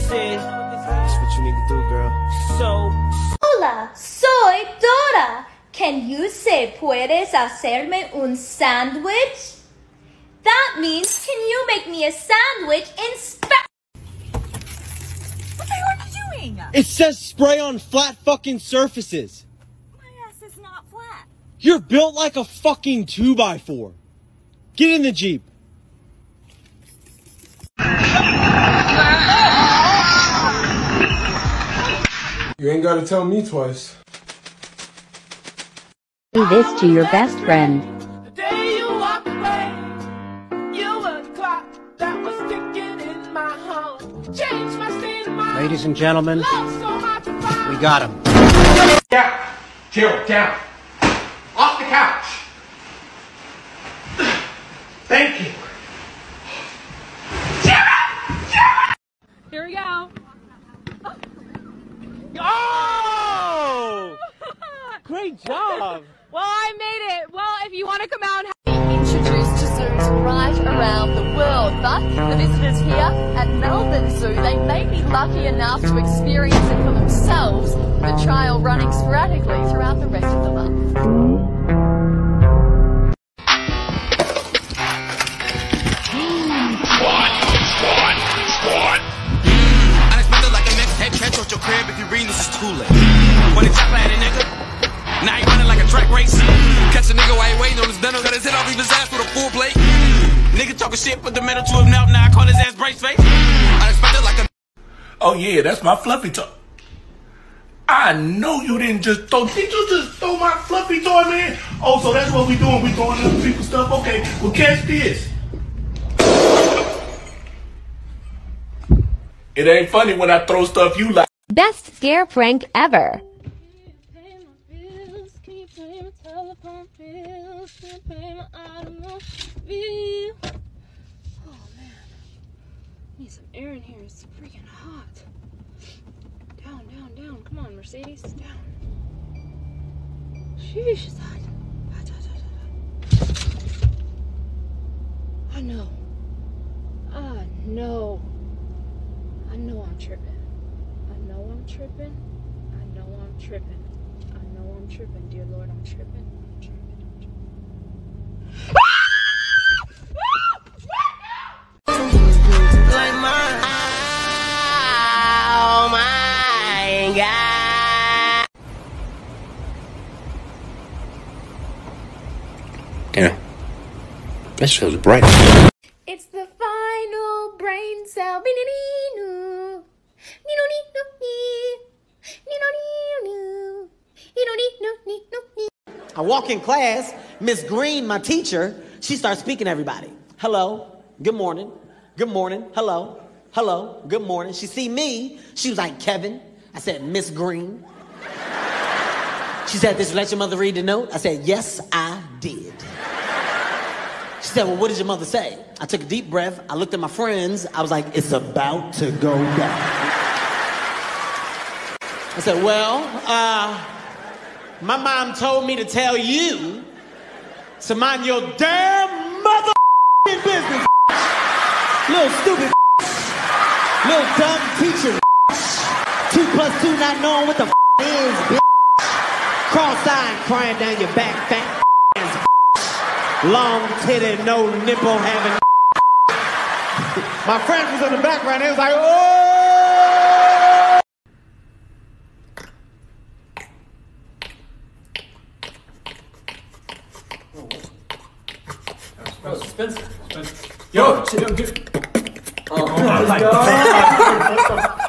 this is. That's what you need to do, girl. So, Hola, soy Dora. Can you say puedes hacerme un sandwich? That means can you make me a sandwich in Spanish? What the hell are you doing? It says spray on flat fucking surfaces. My ass is not flat. You're built like a fucking 2x4. Get in the Jeep. You ain't gotta tell me twice. Say this to your best friend. the day you walked away, you were the clock that was ticking in my home. Changed my state of mind. Ladies and gentlemen, Love so hard to find. we got him. Down. Gerald, down. Off the couch. Thank you. Here we go. Oh! Great job! Well, I made it. Well, if you want to come out and introduced to zoos right around the world, but the visitors here at Melbourne Zoo, they may be lucky enough to experience it for themselves, the trial running sporadically throughout the rest of the month. Unexpected like a mixtape, catch out your crib if you read this is too late. Now he running like a track race. Catch a nigga while he waiting on his dinner, got his head off, leave his ass with a full plate. Nigga talking shit, put the metal to him now, now I call his ass brace face. Unexpected like a Oh yeah, that's my fluffy toy. I know you didn't just throw. Did you just throw my fluffy toy, man? Oh, so that's what we doing? We throwing other people's stuff? Okay, well catch this. It ain't funny when I throw stuff you like. Best scare prank ever. My automobile? Oh man, need some air in here. It's freaking hot. Down, down, down. Come on, Mercedes, down. Sheesh, it's. Hot, hot, hot, hot, hot. I know. I know. I know I'm tripping. I know I'm tripping. I know I'm tripping. I know I'm tripping, dear Lord. I'm tripping. Damn. This feels bright. It's the final brain cell. I walk in class, Miss Green, my teacher, she starts speaking to everybody. Hello, good morning, good morning, hello, hello, good morning. She see me, she was like, Kevin. I said, Miss Green. She said, did you let your mother read the note? I said, yes, I did. She said, well, what did your mother say? I took a deep breath, I looked at my friends, I was like, it's about to go down. I said, well, uh, my mom told me to tell you to mind your damn mother business. Little stupid. Little dumb teacher. Two plus two not knowing what the is, bitch. Cross-eyed crying down your back, fat. Long titty, no nipple having. My friend was in the background. They was like, oh. Yo, chill, get. Oh, my god.